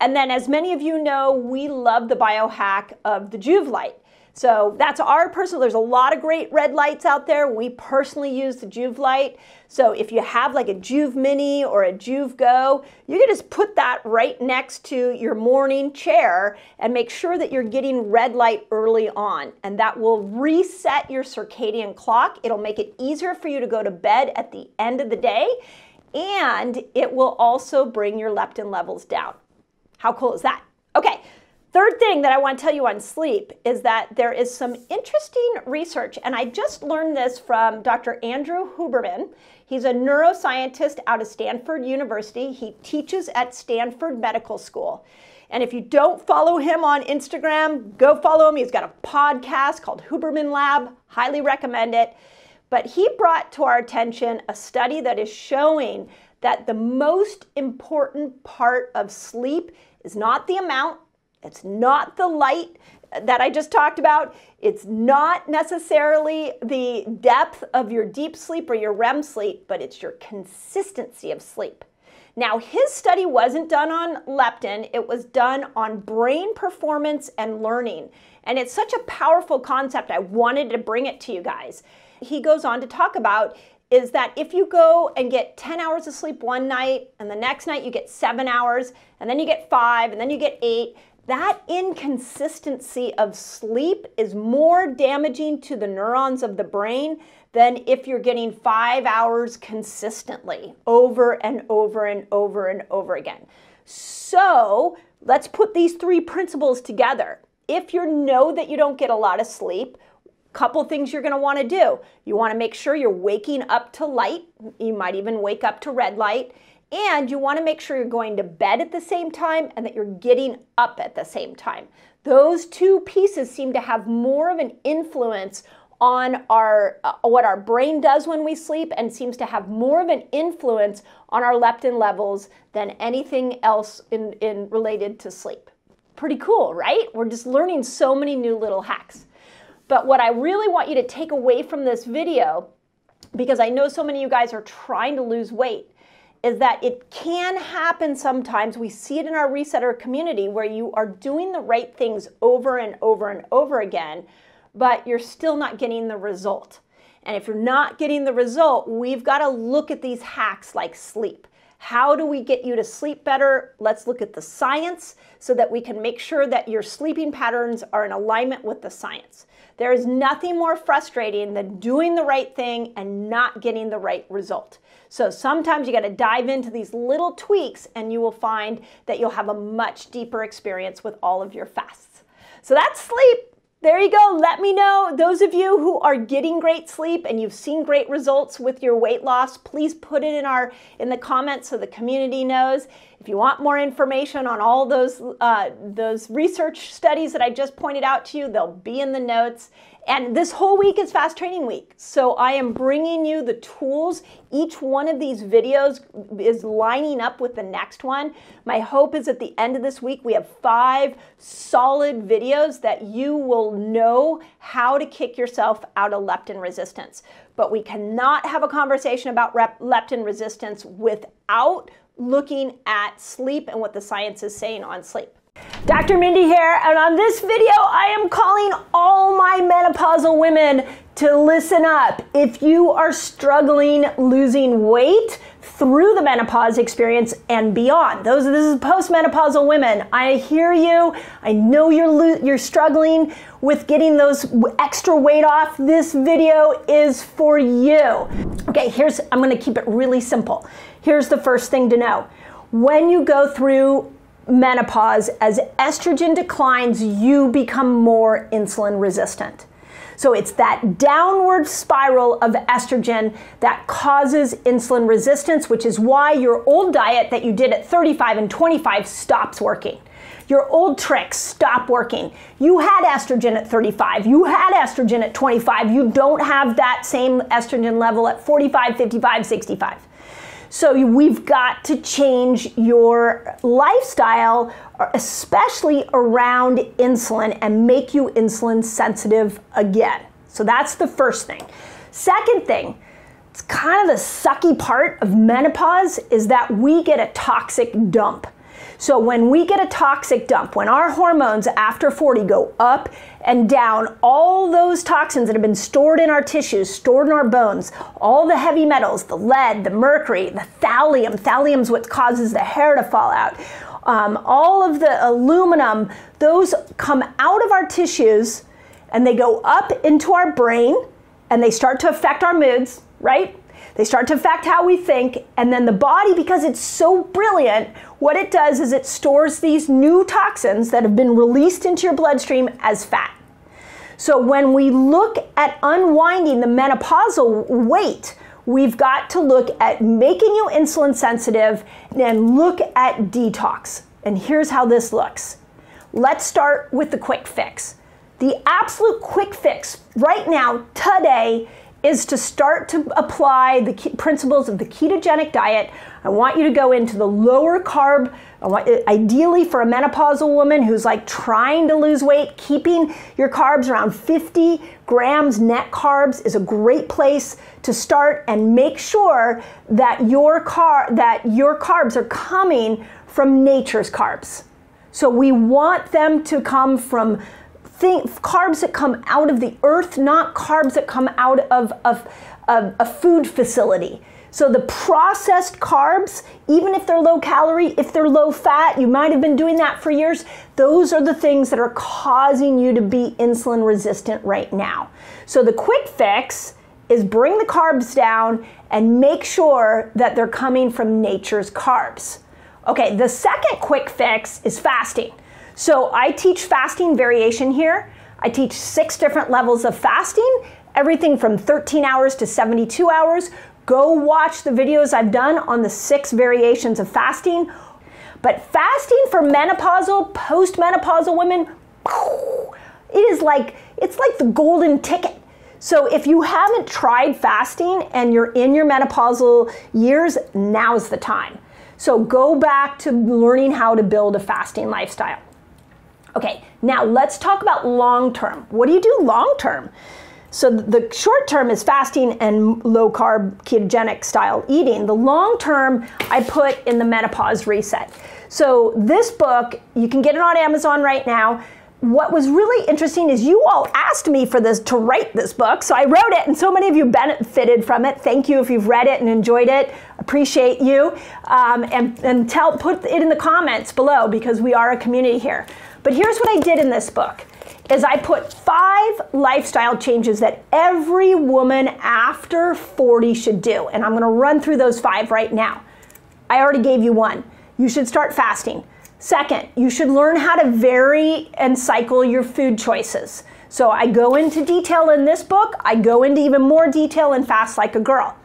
And then, as many of you know, we love the biohack of the Joovv light. So that's our personal, there's a lot of great red lights out there. We personally use the Joovv light. So if you have like a Joovv Mini or a Joovv Go, you can just put that right next to your morning chair and make sure that you're getting red light early on. And that will reset your circadian clock. It'll make it easier for you to go to bed at the end of the day. And it will also bring your leptin levels down. How cool is that? Okay, Third thing that I want to tell you on sleep is that there is some interesting research, and I just learned this from Dr. Andrew Huberman. He's a neuroscientist out of Stanford University. He teaches at Stanford Medical School. And if you don't follow him on Instagram, go follow him. He's got a podcast called Huberman Lab. Highly recommend it. But he brought to our attention a study that is showing that the most important part of sleep is not the amount it's not the light that I just talked about. It's not necessarily the depth of your deep sleep or your REM sleep, but it's your consistency of sleep. Now, his study wasn't done on leptin, it was done on brain performance and learning. And it's such a powerful concept, I wanted to bring it to you guys. He goes on to talk about is that if you go and get 10 hours of sleep one night, and the next night you get seven hours, and then you get five, and then you get eight, that inconsistency of sleep is more damaging to the neurons of the brain than if you're getting five hours consistently over and over and over and over again. So let's put these three principles together. If you know that you don't get a lot of sleep, couple things you're going to want to do. You want to make sure you're waking up to light. You might even wake up to red light and you want to make sure you're going to bed at the same time and that you're getting up at the same time. Those two pieces seem to have more of an influence on our uh, what our brain does when we sleep and seems to have more of an influence on our leptin levels than anything else in, in related to sleep. Pretty cool, right? We're just learning so many new little hacks. But what I really want you to take away from this video because I know so many of you guys are trying to lose weight is that it can happen sometimes. We see it in our resetter community where you are doing the right things over and over and over again, but you're still not getting the result. And if you're not getting the result, we've got to look at these hacks like sleep. How do we get you to sleep better? Let's look at the science so that we can make sure that your sleeping patterns are in alignment with the science. There is nothing more frustrating than doing the right thing and not getting the right result. So sometimes you got to dive into these little tweaks and you will find that you'll have a much deeper experience with all of your fasts. So that's sleep. There you go. Let me know. Those of you who are getting great sleep and you've seen great results with your weight loss, please put it in our in the comments so the community knows. If you want more information on all those uh, those research studies that I just pointed out to you, they'll be in the notes. And this whole week is fast training week. So I am bringing you the tools. Each one of these videos is lining up with the next one. My hope is at the end of this week, we have five solid videos that you will know how to kick yourself out of leptin resistance. But we cannot have a conversation about leptin resistance without looking at sleep and what the science is saying on sleep. Dr. Mindy here, and on this video, I am calling all my menopausal women to listen up. If you are struggling losing weight through the menopause experience and beyond, those this is postmenopausal women. I hear you. I know you're you're struggling with getting those extra weight off. This video is for you. Okay, here's I'm going to keep it really simple. Here's the first thing to know. When you go through menopause, as estrogen declines, you become more insulin resistant. So it's that downward spiral of estrogen that causes insulin resistance, which is why your old diet that you did at 35 and 25 stops working. Your old tricks stop working. You had estrogen at 35. You had estrogen at 25. You don't have that same estrogen level at 45, 55, 65. So we've got to change your lifestyle, uh, especially around insulin, and make you insulin sensitive again. So that's the first thing. Second thing, it's kind of the sucky part of menopause is that we get a toxic dump. So when we get a toxic dump, when our hormones after 40 go up and down, all those toxins that have been stored in our tissues, stored in our bones, all the heavy metals, the lead, the mercury, the thallium, thallium's what causes the hair to fall out. Um, all of the aluminum, those come out of our tissues and they go up into our brain and they start to affect our moods, right? They start to affect how we think, and then the body, because it's so brilliant, what it does is it stores these new toxins that have been released into your bloodstream as fat. So when we look at unwinding the menopausal weight, we've got to look at making you insulin sensitive and look at detox. And here's how this looks. Let's start with the quick fix. The absolute quick fix right now, today, is to start to apply the principles of the ketogenic diet. I want you to go into the lower carb, uh, ideally for a menopausal woman who's like trying to lose weight, keeping your carbs around 50 grams net carbs is a great place to start and make sure that your car that your carbs are coming from nature's carbs. So we want them to come from carbs that come out of the earth, not carbs that come out of, of, of a food facility. So the processed carbs, even if they're low calorie, if they're low fat, you might have been doing that for years, those are the things that are causing you to be insulin resistant right now. So the quick fix is bring the carbs down and make sure that they're coming from nature's carbs. Okay, the second quick fix is fasting. So I teach fasting variation here. I teach six different levels of fasting, everything from 13 hours to 72 hours. Go watch the videos I've done on the six variations of fasting. But fasting for menopausal, postmenopausal women, it is like it's like the golden ticket. So if you haven't tried fasting and you're in your menopausal years, now's the time. So go back to learning how to build a fasting lifestyle. Okay, now let's talk about long term. What do you do long term? So the short term is fasting and low carb ketogenic style eating. The long term I put in the menopause reset. So this book, you can get it on Amazon right now. What was really interesting is you all asked me for this to write this book, so I wrote it, and so many of you benefited from it. Thank you if you've read it and enjoyed it. Appreciate you, um, and and tell put it in the comments below because we are a community here. But here's what I did in this book is I put five lifestyle changes that every woman after 40 should do. And I'm going to run through those five right now. I already gave you one. You should start fasting. Second, you should learn how to vary and cycle your food choices. So I go into detail in this book. I go into even more detail in Fast Like a Girl.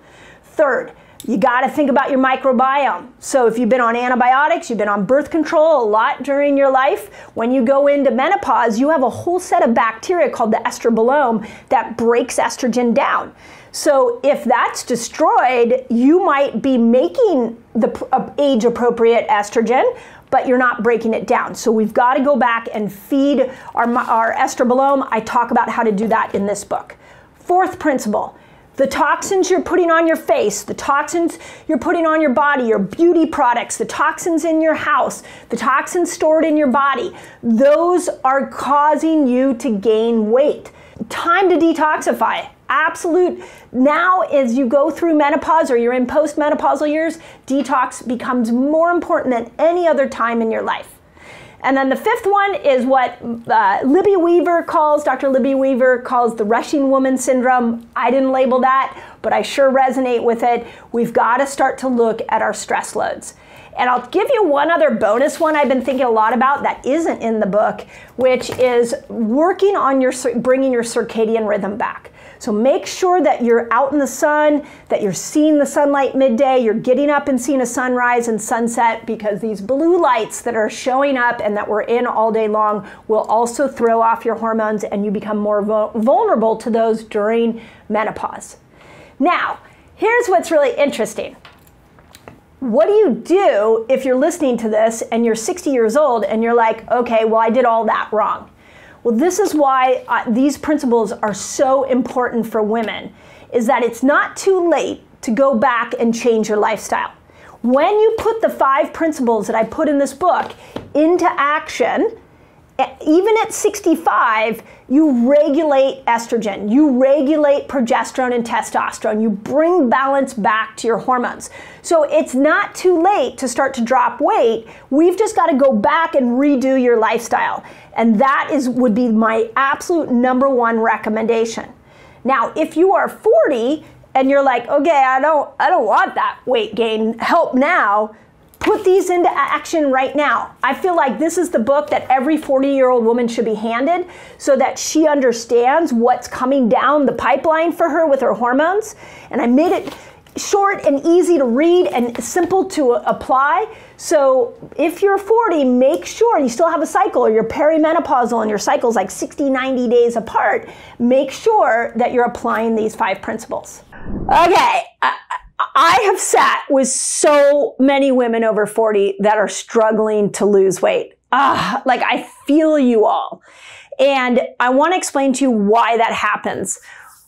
Third, you got to think about your microbiome. So, if you've been on antibiotics, you've been on birth control a lot during your life, when you go into menopause, you have a whole set of bacteria called the estrobolome that breaks estrogen down. So, if that's destroyed, you might be making the uh, age appropriate estrogen, but you're not breaking it down. So, we've got to go back and feed our, our estrobolome. I talk about how to do that in this book. Fourth principle the toxins you're putting on your face, the toxins you're putting on your body, your beauty products, the toxins in your house, the toxins stored in your body, those are causing you to gain weight. Time to detoxify. Absolute. Now, as you go through menopause or you're in postmenopausal years, detox becomes more important than any other time in your life. And then the fifth one is what uh, Libby Weaver calls, Dr. Libby Weaver calls the rushing woman syndrome. I didn't label that, but I sure resonate with it. We've got to start to look at our stress loads. And I'll give you one other bonus one I've been thinking a lot about that isn't in the book, which is working on your bringing your circadian rhythm back. So make sure that you're out in the sun, that you're seeing the sunlight midday, you're getting up and seeing a sunrise and sunset because these blue lights that are showing up and that we're in all day long will also throw off your hormones and you become more vulnerable to those during menopause. Now, here's what's really interesting. What do you do if you're listening to this and you're 60 years old and you're like, okay, well, I did all that wrong? Well, this is why uh, these principles are so important for women is that it's not too late to go back and change your lifestyle. When you put the five principles that I put in this book into action, even at 65, you regulate estrogen, you regulate progesterone and testosterone, you bring balance back to your hormones. So it's not too late to start to drop weight. We've just got to go back and redo your lifestyle. And that is would be my absolute number one recommendation. Now, if you are 40 and you're like, "Okay, I don't I don't want that weight gain help now." Put these into action right now. I feel like this is the book that every 40 year old woman should be handed so that she understands what's coming down the pipeline for her with her hormones. And I made it short and easy to read and simple to apply. So if you're 40, make sure you still have a cycle or you're perimenopausal and your cycle's like 60, 90 days apart, make sure that you're applying these five principles. Okay. I have sat with so many women over 40 that are struggling to lose weight. Ah, like I feel you all. And I want to explain to you why that happens.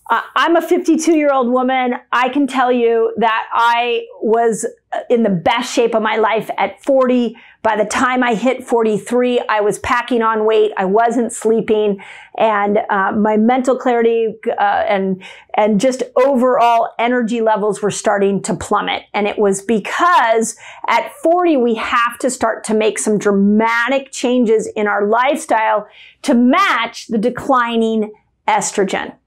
Uh, I'm a 52 year old woman. I can tell you that I was in the best shape of my life at 40. By the time I hit 43, I was packing on weight. I wasn't sleeping, and uh, my mental clarity uh, and and just overall energy levels were starting to plummet. And it was because at 40 we have to start to make some dramatic changes in our lifestyle to match the declining estrogen.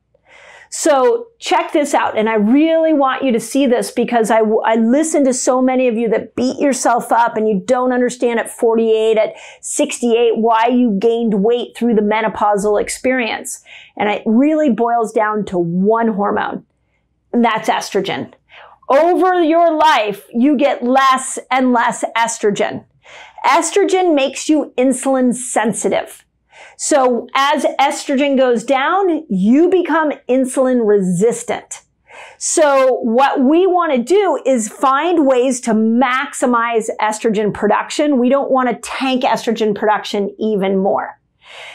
So check this out. And I really want you to see this because I, I listen to so many of you that beat yourself up and you don't understand at 48, at 68, why you gained weight through the menopausal experience. And it really boils down to one hormone, and that's estrogen. Over your life, you get less and less estrogen. Estrogen makes you insulin sensitive. So as estrogen goes down, you become insulin resistant. So what we want to do is find ways to maximize estrogen production. We don't want to tank estrogen production even more.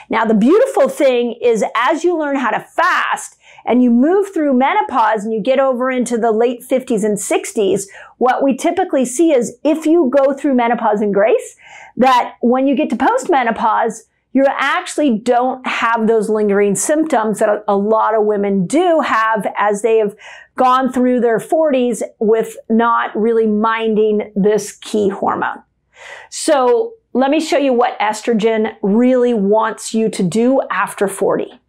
Now, the beautiful thing is as you learn how to fast and you move through menopause and you get over into the late 50s and 60s, what we typically see is if you go through menopause in grace, that when you get to postmenopause, you actually don't have those lingering symptoms that a lot of women do have as they have gone through their 40s with not really minding this key hormone. So let me show you what estrogen really wants you to do after 40.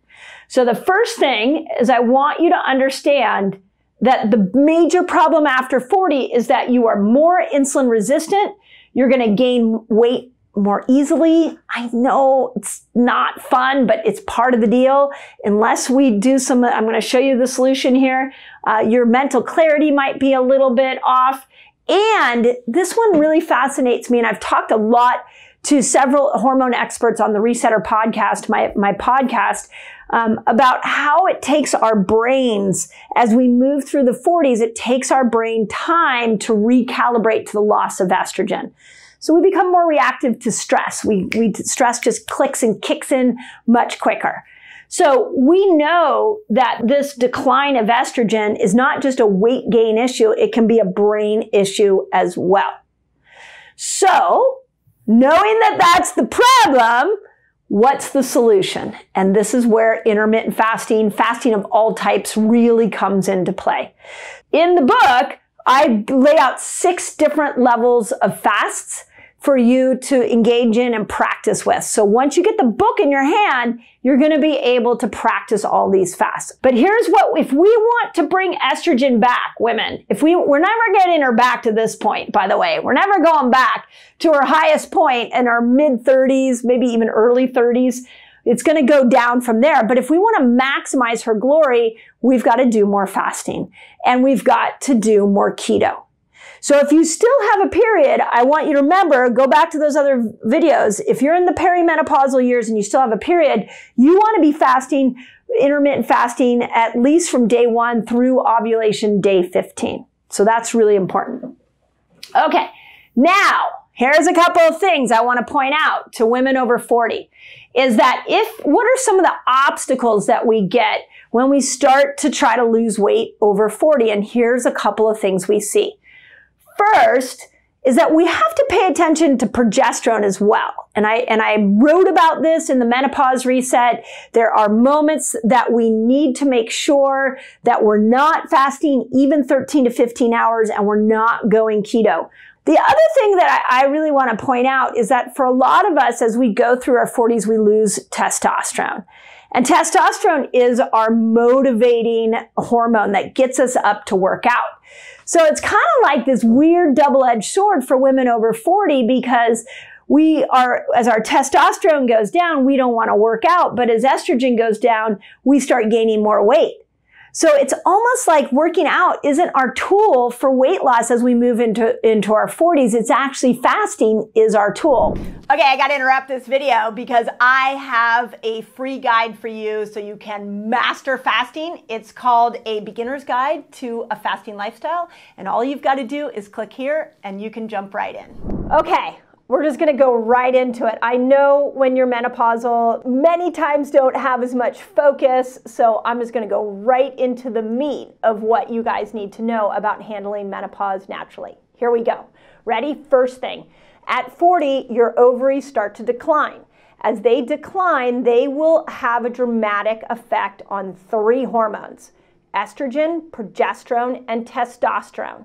So the first thing is I want you to understand that the major problem after 40 is that you are more insulin resistant. You're going to gain weight more easily. I know it's not fun, but it's part of the deal. Unless we do some, I'm going to show you the solution here. Uh, your mental clarity might be a little bit off. And this one really fascinates me. And I've talked a lot to several hormone experts on the Resetter podcast, my, my podcast, um, about how it takes our brains as we move through the 40s, it takes our brain time to recalibrate to the loss of estrogen. So we become more reactive to stress. We, we stress just clicks and kicks in much quicker. So we know that this decline of estrogen is not just a weight gain issue, it can be a brain issue as well. So knowing that that's the problem, what's the solution? And this is where intermittent fasting, fasting of all types really comes into play. In the book, I lay out six different levels of fasts for you to engage in and practice with. So once you get the book in your hand, you're going to be able to practice all these fasts. But here's what, if we want to bring estrogen back, women, if we, we're never getting her back to this point, by the way, we're never going back to her highest point in our mid 30s, maybe even early 30s. It's going to go down from there. But if we want to maximize her glory, we've got to do more fasting and we've got to do more keto. So if you still have a period, I want you to remember, go back to those other videos. If you're in the perimenopausal years and you still have a period, you want to be fasting, intermittent fasting at least from day one through ovulation day 15. So that's really important. Okay. Now, here's a couple of things I want to point out to women over 40 is that if, what are some of the obstacles that we get when we start to try to lose weight over 40? And here's a couple of things we see. First is that we have to pay attention to progesterone as well. And I, and I wrote about this in the menopause reset. There are moments that we need to make sure that we're not fasting even 13 to 15 hours and we're not going keto. The other thing that I, really want to point out is that for a lot of us, as we go through our 40s, we lose testosterone. And testosterone is our motivating hormone that gets us up to work out. So it's kind of like this weird double-edged sword for women over 40 because we are, as our testosterone goes down, we don't want to work out. But as estrogen goes down, we start gaining more weight. So it's almost like working out isn't our tool for weight loss as we move into, into our 40s. It's actually fasting is our tool. Okay, I got to interrupt this video because I have a free guide for you so you can master fasting. It's called a beginner's guide to a fasting lifestyle. And all you've got to do is click here and you can jump right in. Okay, we're just going to go right into it. I know when you're menopausal, many times don't have as much focus, so I'm just going to go right into the meat of what you guys need to know about handling menopause naturally. Here we go. Ready? First thing. At 40, your ovaries start to decline. As they decline, they will have a dramatic effect on three hormones estrogen, progesterone, and testosterone.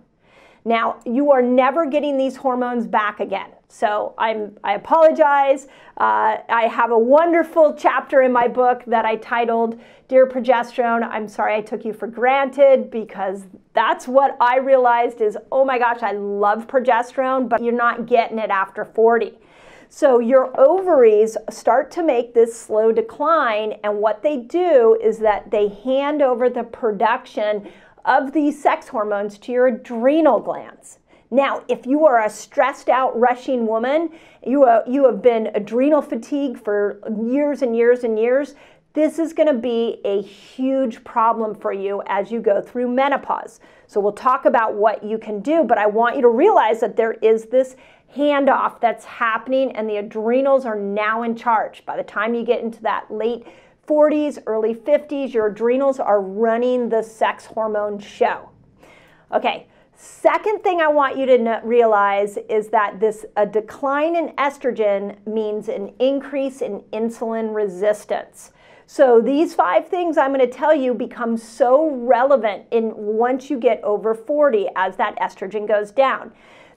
Now, you are never getting these hormones back again. So I'm, I apologize. Uh, I have a wonderful chapter in my book that I titled Dear Progesterone, I'm sorry I took you for granted because that's what I realized is, oh my gosh, I love progesterone, but you're not getting it after 40. So your ovaries start to make this slow decline, and what they do is that they hand over the production of these sex hormones to your adrenal glands. Now, if you are a stressed out, rushing woman, you, uh, you have been adrenal fatigue for years and years and years, this is going to be a huge problem for you as you go through menopause. So, we'll talk about what you can do, but I want you to realize that there is this handoff that's happening, and the adrenals are now in charge. By the time you get into that late 40s, early 50s, your adrenals are running the sex hormone show. Okay, second thing I want you to realize is that this a decline in estrogen means an increase in insulin resistance. So these five things I'm going to tell you become so relevant in once you get over 40 as that estrogen goes down.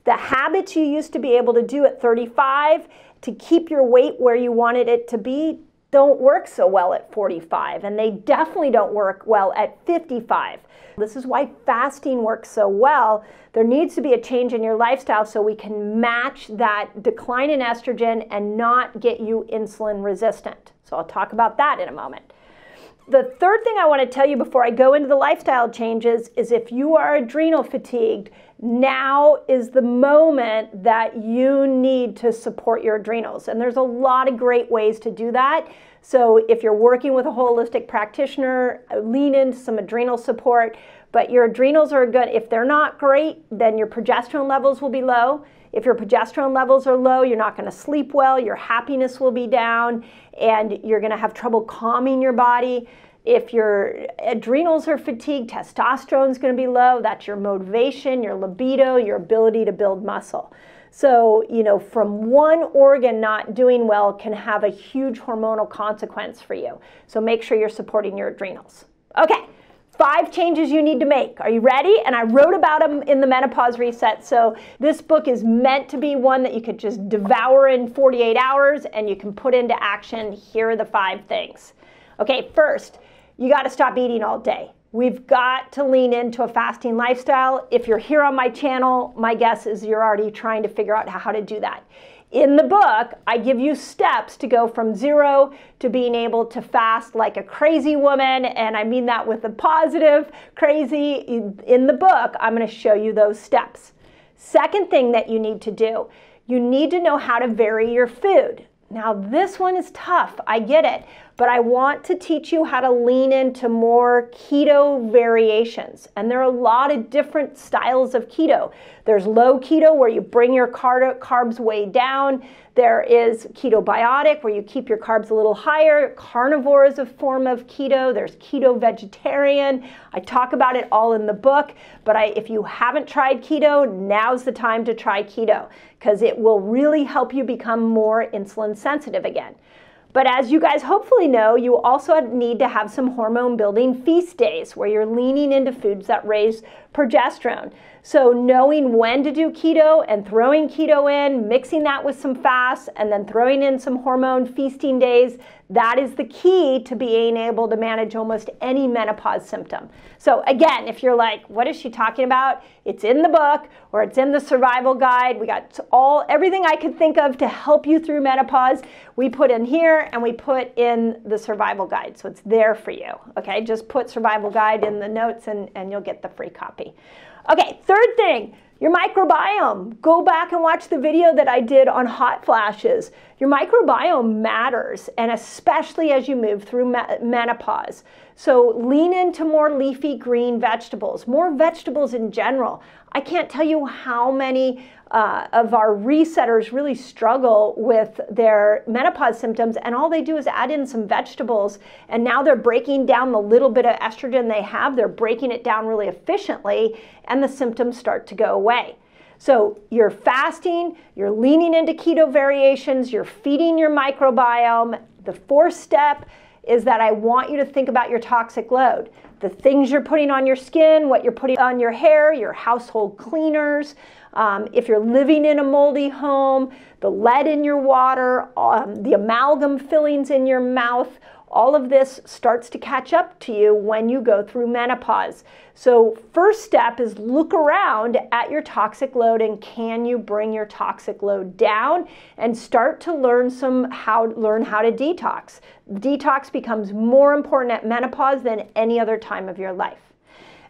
The habits you used to be able to do at 35 to keep your weight where you wanted it to be don't work so well at 45, and they definitely don't work well at 55. This is why fasting works so well. There needs to be a change in your lifestyle so we can match that decline in estrogen and not get you insulin resistant. So I'll talk about that in a moment. The third thing I want to tell you before I go into the lifestyle changes is if you are adrenal fatigued, now is the moment that you need to support your adrenals. And there's a lot of great ways to do that. So if you're working with a holistic practitioner, lean into some adrenal support. But your adrenals are good. If they're not great, then your progesterone levels will be low. If your progesterone levels are low, you're not going to sleep well, your happiness will be down, and you're going to have trouble calming your body. If your adrenals are fatigued, testosterone is going to be low. That's your motivation, your libido, your ability to build muscle. So, you know, from one organ not doing well can have a huge hormonal consequence for you. So make sure you're supporting your adrenals. Okay, five changes you need to make. Are you ready? And I wrote about them in the Menopause Reset. So this book is meant to be one that you could just devour in 48 hours and you can put into action. Here are the five things. Okay, first, you got to stop eating all day. We've got to lean into a fasting lifestyle. If you're here on my channel, my guess is you're already trying to figure out how to do that. In the book, I give you steps to go from zero to being able to fast like a crazy woman, and I mean that with a positive, crazy. In the book, I'm going to show you those steps. Second thing that you need to do, you need to know how to vary your food. Now, this one is tough, I get it, but I want to teach you how to lean into more keto variations. And there are a lot of different styles of keto. There's low keto, where you bring your carbs way down. There is ketobiotic, where you keep your carbs a little higher. Carnivore is a form of keto. There's keto vegetarian. I talk about it all in the book, but I, if you haven't tried keto, now's the time to try keto because it will really help you become more insulin sensitive again. But as you guys hopefully know, you also need to have some hormone building feast days where you're leaning into foods that raise progesterone. So knowing when to do keto and throwing keto in, mixing that with some fasts, and then throwing in some hormone feasting days, that is the key to being able to manage almost any menopause symptom. So again, if you're like, what is she talking about? It's in the book or it's in the survival guide. We got all everything I could think of to help you through menopause. We put in here and we put in the survival guide. So it's there for you. Okay, just put survival guide in the notes and, and you'll get the free copy. Okay, third thing, your microbiome. Go back and watch the video that I did on hot flashes. Your microbiome matters, and especially as you move through menopause. So lean into more leafy green vegetables, more vegetables in general. I can't tell you how many uh, of our resetters really struggle with their menopause symptoms, and all they do is add in some vegetables, and now they're breaking down the little bit of estrogen they have, they're breaking it down really efficiently, and the symptoms start to go away. So you're fasting, you're leaning into keto variations, you're feeding your microbiome. The fourth step is that I want you to think about your toxic load. The things you're putting on your skin, what you're putting on your hair, your household cleaners, um, if you're living in a moldy home, the lead in your water, um, the amalgam fillings in your mouth, all of this starts to catch up to you when you go through menopause. So, first step is look around at your toxic load and can you bring your toxic load down and start to learn some how learn how to detox. Detox becomes more important at menopause than any other time of your life.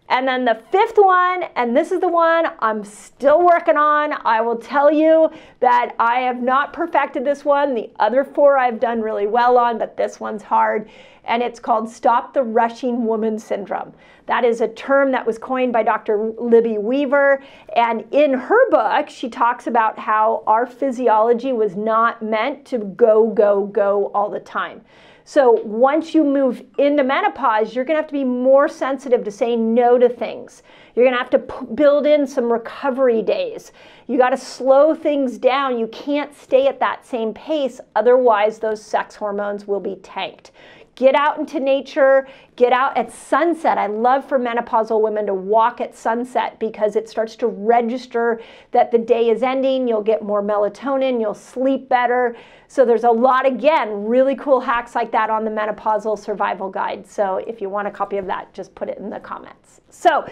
And then the fifth one, and this is the one I'm still working on. I will tell you that I have not perfected this one. The other four I've done really well on, but this one's hard. And it's called Stop the Rushing Woman Syndrome. That is a term that was coined by Dr. Libby Weaver. And in her book, she talks about how our physiology was not meant to go, go, go all the time. So once you move into menopause, you're going to have to be more sensitive to saying no to things. You're going to have to p- build in some recovery days. You got to slow things down. You can't stay at that same pace, otherwise, those sex hormones will be tanked. Get out into nature, get out at sunset. I love for menopausal women to walk at sunset because it starts to register that the day is ending. You'll get more melatonin, you'll sleep better. So there's a lot, again, really cool hacks like that on the menopausal survival guide. So if you want a copy of that, just put it in the comments. So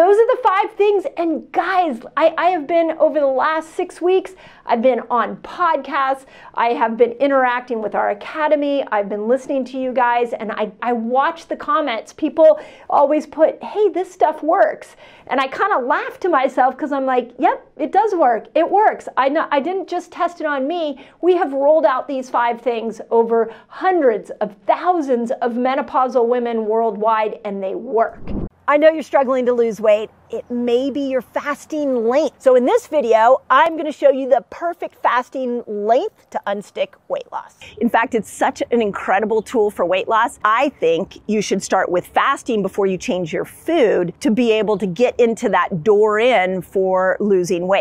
those are the five things. And guys, I, I, have been over the last six weeks, I've been on podcasts, I have been interacting with our academy, I've been listening to you guys, and I, I watch the comments. People always put, hey, this stuff works. And I kind of laugh to myself because I'm like, yep, it does work. It works. I, I didn't just test it on me. We have rolled out these five things over hundreds of thousands of menopausal women worldwide, and they work. I know you're struggling to lose weight. It may be your fasting length. So in this video, I'm gonna show you the perfect fasting length to unstick weight loss. In fact, it's such an incredible tool for weight loss. I think you should start with fasting before you change your food to be able to get into that door in for losing weight.